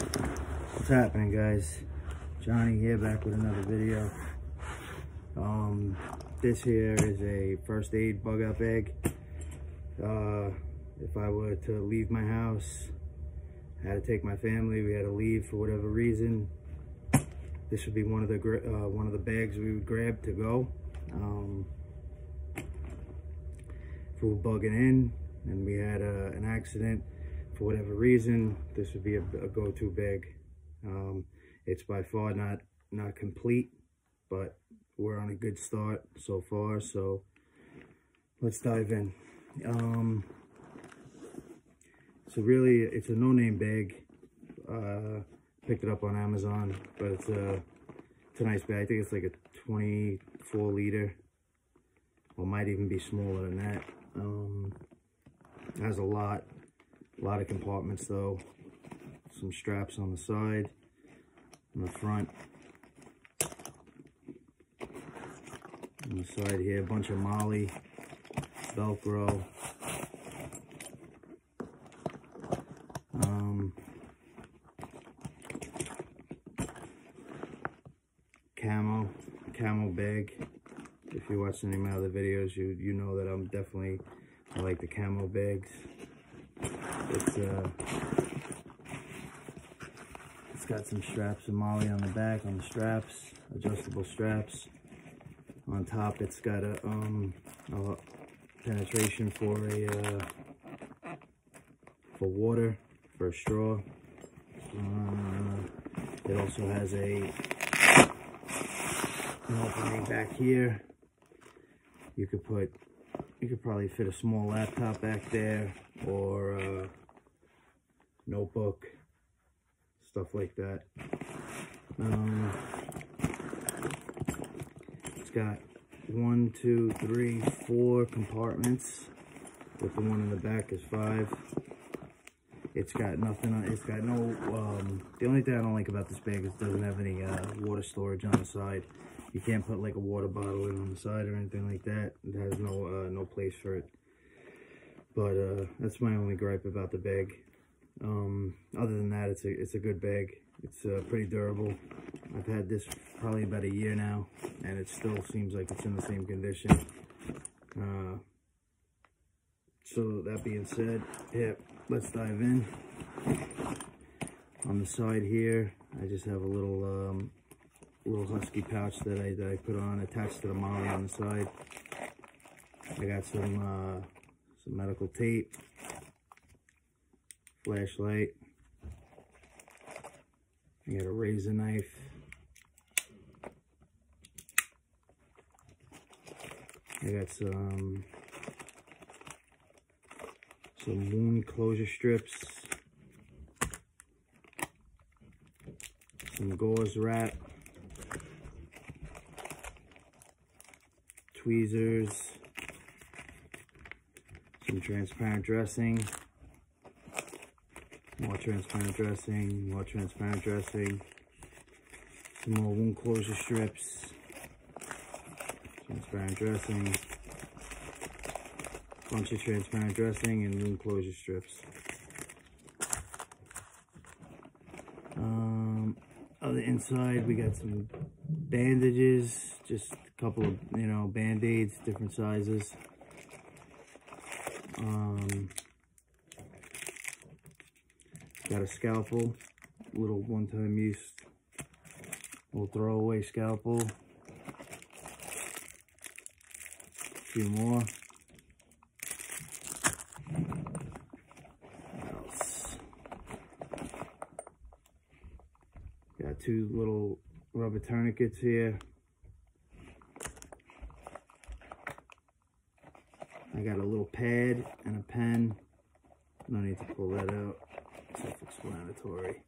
What's happening guys? Johnny here back with another video. Um, this here is a first aid bug out bag. Uh, if I were to leave my house, I had to take my family, we had to leave for whatever reason. This would be one of the uh, one of the bags we would grab to go. Um, if we were bugging in and we had uh, an accident, for whatever reason, this would be a, a go-to bag. Um, it's by far not not complete, but we're on a good start so far. So let's dive in. Um, so really, it's a no-name bag. Uh, picked it up on Amazon, but it's a it's a nice bag. I think it's like a 24 liter, or might even be smaller than that. Um, has a lot a lot of compartments though. Some straps on the side, on the front. On the side here, a bunch of MOLLE, Velcro. Um, camo, camo bag. If you watch any of my other videos, you you know that I'm definitely I like the camo bags. It's uh, it's got some straps of MOLLE on the back on the straps, adjustable straps. On top, it's got a um a penetration for a uh, for water for a straw. Uh, it also has a an opening back here. You could put you could probably fit a small laptop back there or uh, notebook, stuff like that. Um, it's got one, two, three, four compartments. With the one in the back is five. It's got nothing on, it's got no, um, the only thing I don't like about this bag is it doesn't have any uh, water storage on the side. You can't put like a water bottle in on the side or anything like that. It has no, uh, no place for it. But uh, that's my only gripe about the bag. Um, other than that, it's a it's a good bag. It's uh, pretty durable. I've had this probably about a year now, and it still seems like it's in the same condition. Uh, so that being said, yeah, let's dive in. On the side here, I just have a little um, little husky pouch that I that I put on attached to the MOLLE on the side. I got some uh, some medical tape flashlight. I got a razor knife. I got some some wound closure strips. Some gauze wrap. Tweezers. Some transparent dressing more transparent dressing, more transparent dressing, some more wound closure strips, transparent dressing, bunch of transparent dressing and wound closure strips. Um, on the inside, we got some bandages, just couple of, you know, band-aids, different sizes. Um, Got a scalpel, little one-time use, little throwaway scalpel. A few more. Got two little rubber tourniquets here. I got a little pad and a pen. No need to pull that out self-explanatory.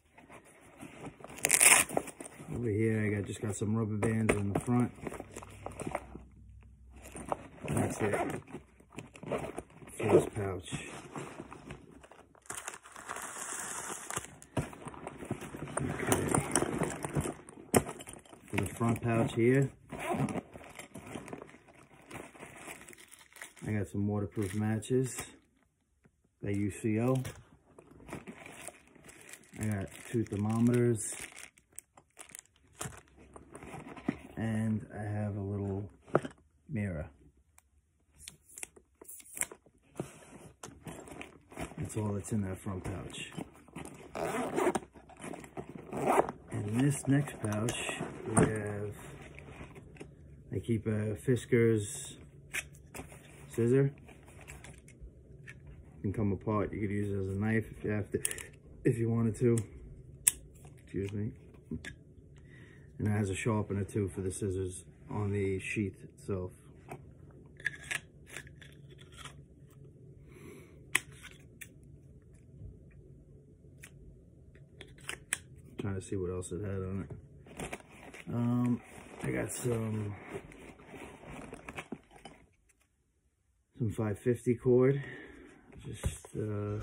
Over here, I got just got some rubber bands in the front. That's it this pouch. Okay. For the front pouch here, I got some waterproof matches by UCO. I got two thermometers. And I have a little mirror. That's all that's in that front pouch. In this next pouch, we have, I keep a Fiskars scissor. Can come apart. You could use it as a knife if you have to, if you wanted to. Excuse me. And it has a sharpener too for the scissors on the sheath itself. trying to see what else it had on it. Um, I got some some 550 cord. Just uh,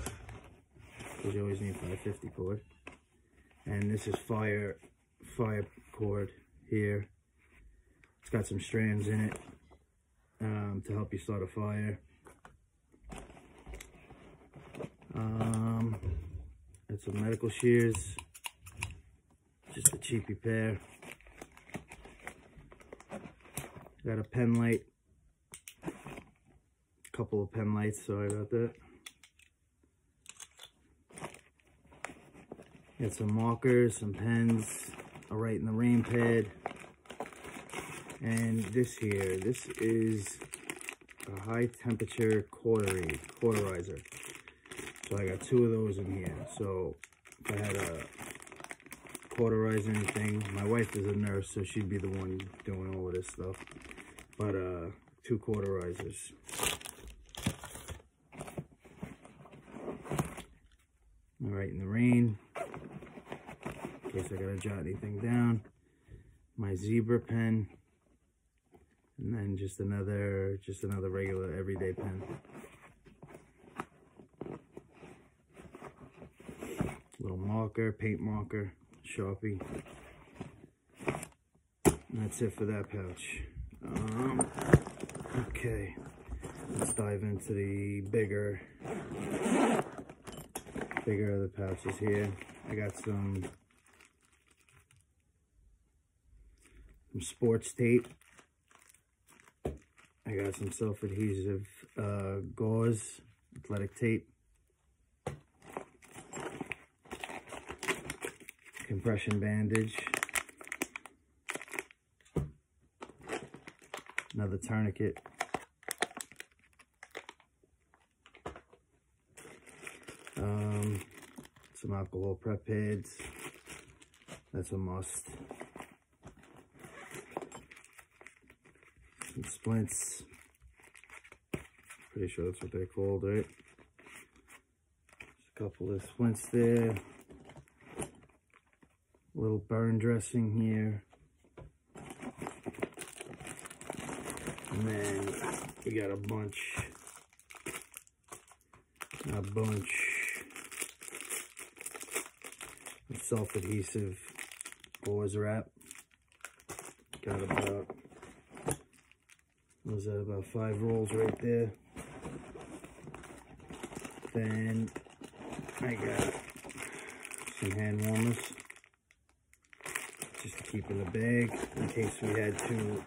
you always need 550 cord. And this is fire fire cord here. It's got some strands in it um, to help you start a fire. Um, got some medical shears just a cheapy pair. Got a pen light. Couple of pen lights, sorry about that. Got some markers, some pens, a in the Rain pad. And this here, this is a high temperature cautery, cauterizer. So I got two of those in here. So if I had a cauterize anything. My wife is a nurse, so she'd be the one doing all of this stuff. But uh, two cauterizers. In the rain, in case I gotta jot anything down. My zebra pen, and then just another, just another regular everyday pen. Little marker, paint marker. Sharpie. that's it for that pouch. Um, okay, let's dive into the bigger, bigger of the pouches here. I got some, some sports tape. I got some self-adhesive uh, gauze, athletic tape. compression bandage. Another tourniquet. Um, some alcohol prep pads. That's a must. Some splints. Pretty sure that's what they're called, right? Just a couple of splints there A little burn dressing here. And then we got a bunch, a bunch of self-adhesive boys wrap. Got about, was that about five rolls right there. Then I got some hand warmers just to keep in the bag in case we had to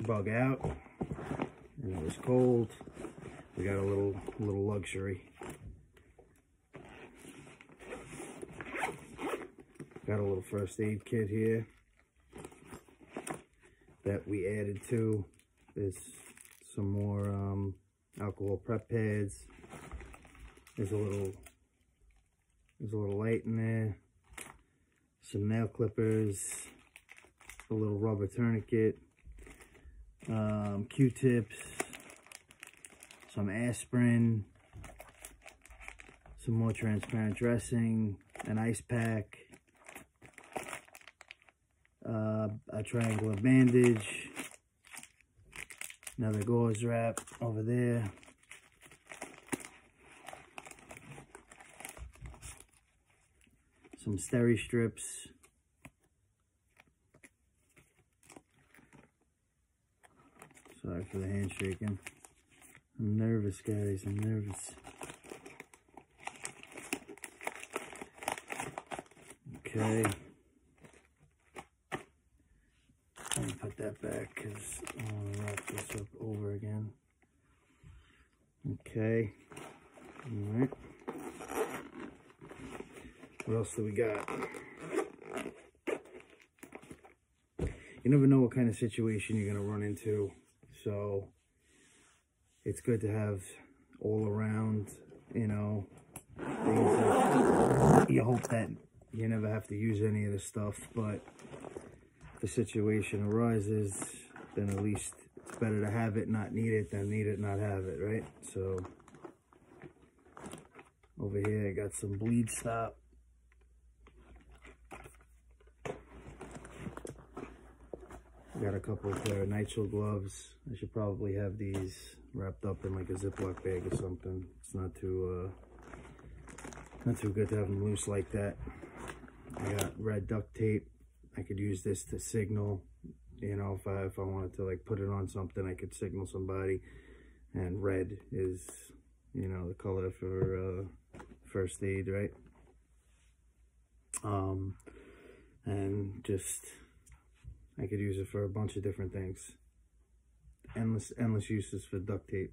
bug out and it was cold. We got a little little luxury. Got a little first aid kit here that we added to. There's some more um, alcohol prep pads. There's a little there's a little light in there some nail clippers, a little rubber tourniquet, um, Q-tips, some aspirin, some more transparent dressing, an ice pack, uh, a triangular bandage, another gauze wrap over there. some steri strips. Sorry for the handshaking. I'm nervous, guys. I'm nervous. Okay. Let me put that back because I want to wrap this up over again. Okay. All right. What else do we got? You never know what kind of situation you're going to run into. So it's good to have all around, you know, that you hope that you never have to use any of this stuff. But if the situation arises, then at least it's better to have it, not need it, than need it, not have it, right? So over here, I got some bleed stop. Got a couple of pair of nitrile gloves. I should probably have these wrapped up in like a Ziploc bag or something. It's not too, uh, not too good to have them loose like that. I got red duct tape. I could use this to signal, you know, if I, if I wanted to like put it on something, I could signal somebody. And red is, you know, the color for uh, first aid, right? Um, and just I could use it for a bunch of different things. Endless, endless uses for duct tape.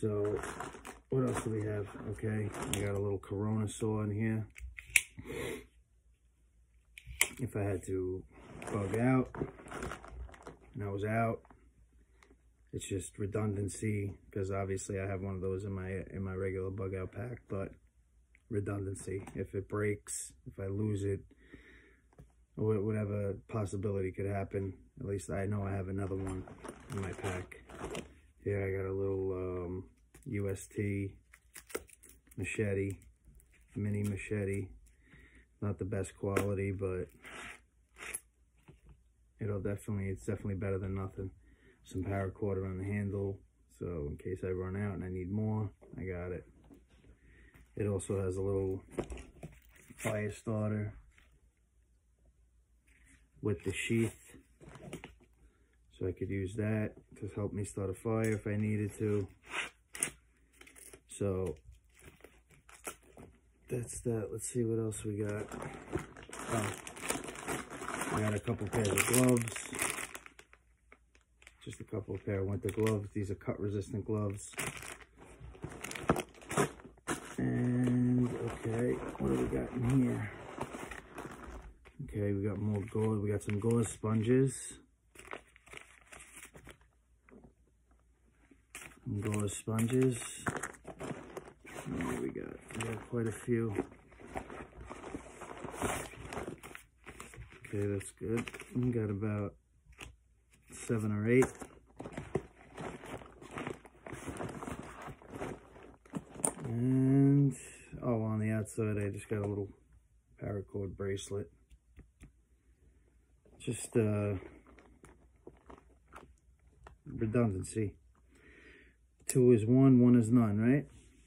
So, what else do we have? Okay, I got a little Corona saw in here. If I had to bug out, and I was out, it's just redundancy because obviously I have one of those in my in my regular bug out pack, but redundancy. If it breaks, if I lose it, whatever possibility could happen. At least I know I have another one in my pack. Here I got a little um, UST machete, mini machete. Not the best quality, but it'll definitely, it's definitely better than nothing. Some paracord around the handle, so in case I run out and I need more, I got it. It also has a little fire starter with the sheath. So I could use that to help me start a fire if I needed to. So that's that. Let's see what else we got. Oh, I got a couple pairs of gloves. Couple pair of winter gloves. These are cut resistant gloves. And okay, what do we got in here? Okay, we got more gauze. We got some gauze sponges. Some sponges. We got? We got quite a few. Okay, that's good. We got about seven or eight. And, oh, on the outside, I just got a little paracord bracelet just uh, redundancy. Two is one, one is none, right?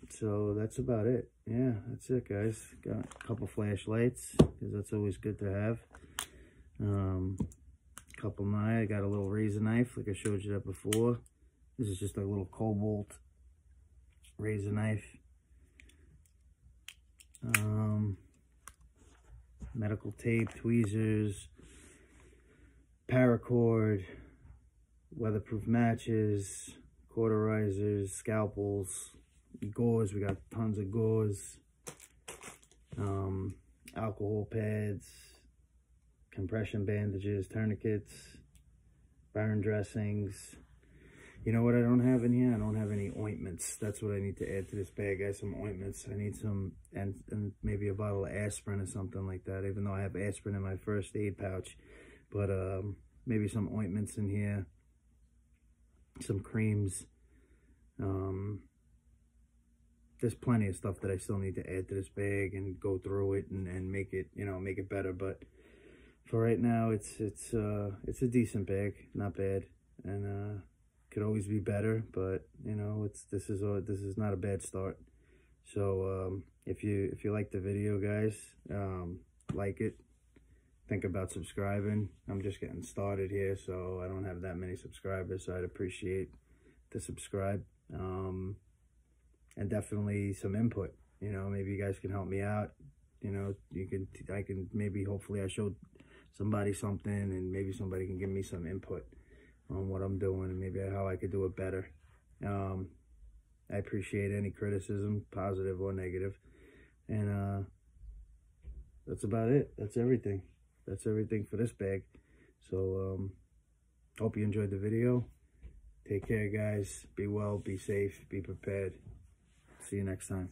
So that's about it. Yeah, that's it, guys. Got a couple flashlights, because that's always good to have. Um, couple knife. I got a little razor knife, like I showed you that before. This is just a little Kobalt razor knife. Um, medical tape, tweezers, paracord, weatherproof matches, cauterizers, scalpels, gauze. We got tons of gauze, um, alcohol pads, compression bandages, tourniquets, burn dressings. You know what I don't have in here? I don't have any ointments. That's what I need to add to this bag, guys. Some ointments. I need some, and, and maybe a bottle of aspirin or something like that, even though I have aspirin in my first aid pouch. But um, maybe some ointments in here, some creams. Um, there's plenty of stuff that I still need to add to this bag and go through it and, and make it, you know, make it better. But for right now, it's it's uh, it's a decent bag, not bad, and uh, could always be better. But you know, it's this is a this is not a bad start. So um, if you if you like the video, guys, um, like it, think about subscribing. I'm just getting started here, so I don't have that many subscribers, so I'd appreciate the subscribe. Um, and definitely some input. You know, maybe you guys can help me out. You know, you can, I can, maybe hopefully I showed somebody something and maybe somebody can give me some input on what I'm doing and maybe how I could do it better. Um, I appreciate any criticism, positive or negative. And uh, that's about it. That's everything. That's everything for this bag. So, um, hope you enjoyed the video. Take care, guys. Be well, be safe, be prepared. See you next time.